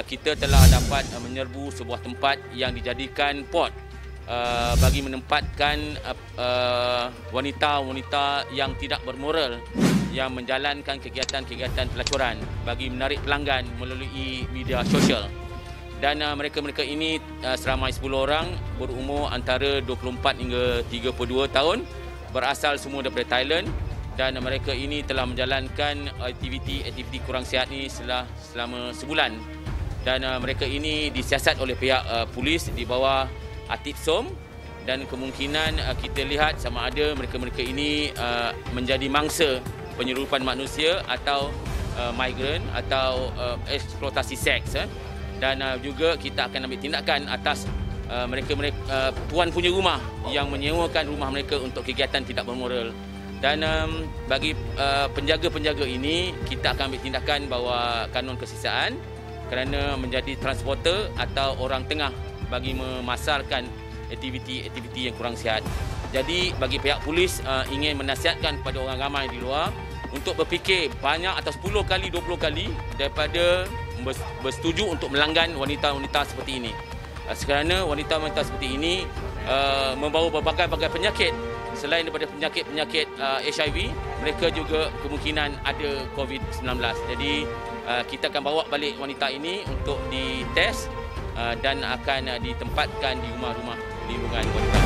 uh, kita telah dapat uh, menyerbu sebuah tempat yang dijadikan port uh, bagi menempatkan uh, uh, wanita-wanita yang tidak bermoral yang menjalankan kegiatan-kegiatan pelacuran bagi menarik pelanggan melalui media sosial. Dan uh, mereka-mereka ini uh, seramai 10 orang berumur antara 24 hingga 32 tahun berasal semua daripada Thailand dan uh, mereka ini telah menjalankan aktiviti-aktiviti kurang sihat ini selama sebulan dan uh, mereka ini disiasat oleh pihak uh, polis di bawah Atit Som. Dan kemungkinan uh, kita lihat sama ada mereka-mereka ini uh, menjadi mangsa penyeludupan manusia atau uh, migran atau uh, eksploitasi seks eh. dan uh, juga kita akan ambil tindakan atas uh, mereka mereka uh, tuan punya rumah yang menyewakan rumah mereka untuk kegiatan tidak bermoral. Dan um, bagi uh, penjaga-penjaga ini kita akan ambil tindakan bahawa kanun kesisaan kerana menjadi transporter atau orang tengah bagi memasarkan aktiviti-aktiviti yang kurang sihat. Jadi bagi pihak polis uh, ingin menasihatkan kepada orang ramai di luar untuk berfikir banyak atau 10 kali 20 kali daripada bersetuju untuk melanggan wanita-wanita seperti ini. Uh, kerana wanita-wanita seperti ini uh, membawa berbagai-bagai penyakit selain daripada penyakit-penyakit uh, HIV, mereka juga kemungkinan ada COVID-19. Jadi uh, kita akan bawa balik wanita ini untuk dites uh, dan akan uh, ditempatkan di rumah-rumah lingkungan wanita.